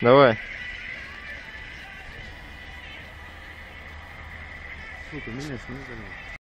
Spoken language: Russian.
Давай. Сука, меня снизили.